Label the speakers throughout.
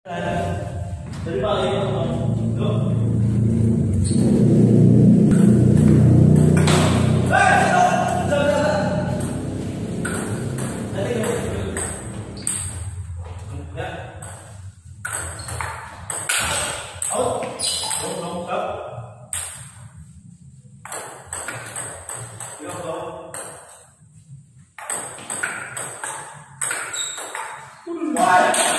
Speaker 1: Dari balik, Loh.
Speaker 2: Empat.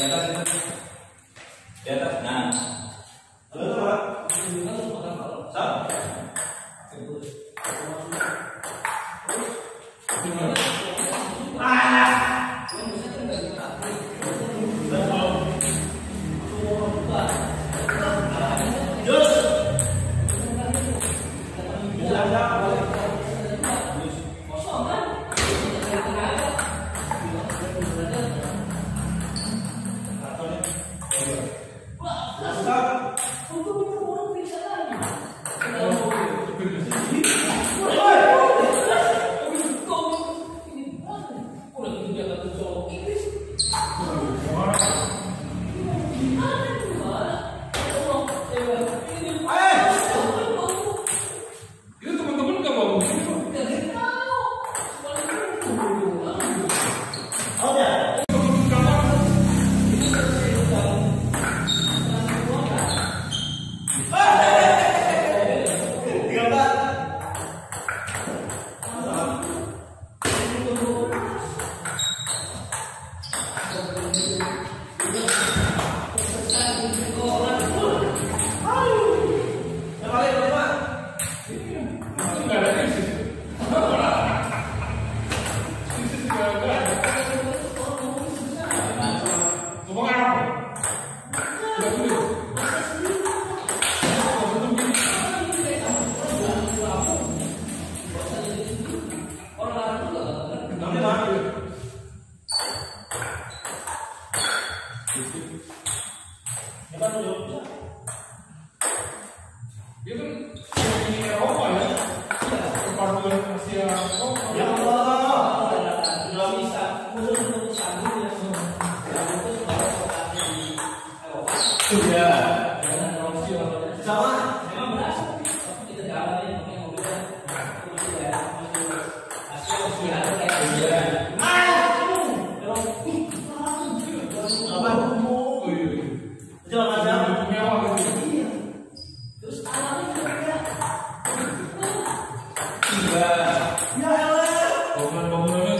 Speaker 3: Gracias.
Speaker 1: Sudah. Sama.
Speaker 4: Memang beras. Tapi kita dalam ini pakai mobil. Terus
Speaker 3: Ya.
Speaker 1: Elah.
Speaker 2: Bangunan-bangunannya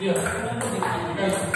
Speaker 4: Yeah.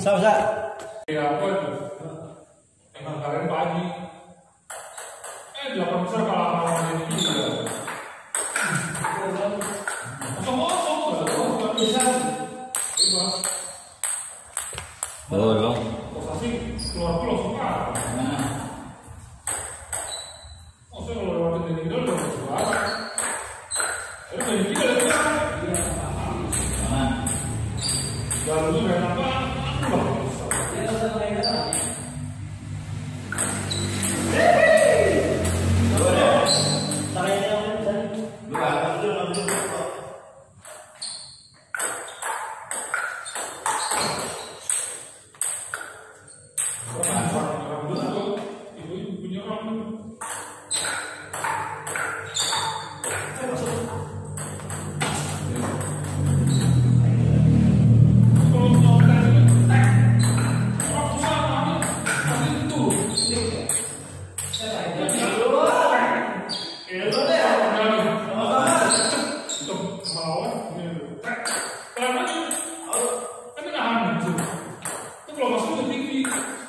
Speaker 1: Sao vậy?
Speaker 2: Thì là quên Em bằng cả em bán đi Darul Velam Amen.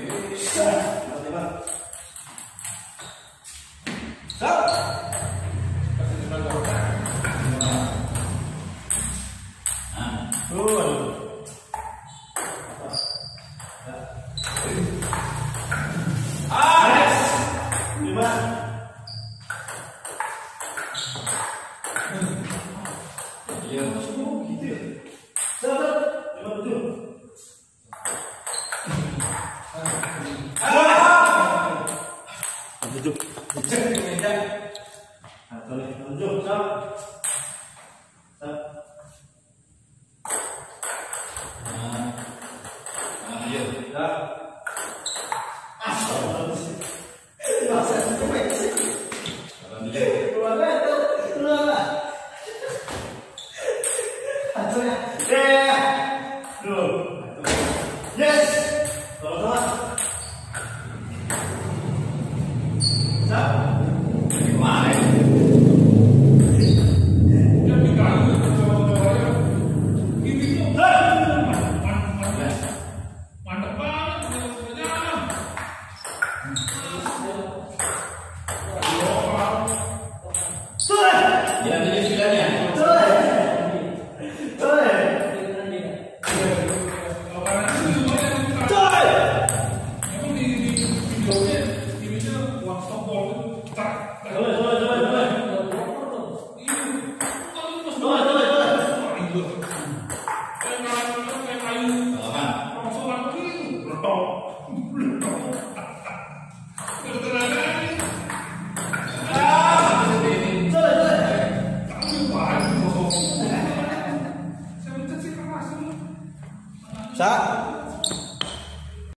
Speaker 3: Yeah.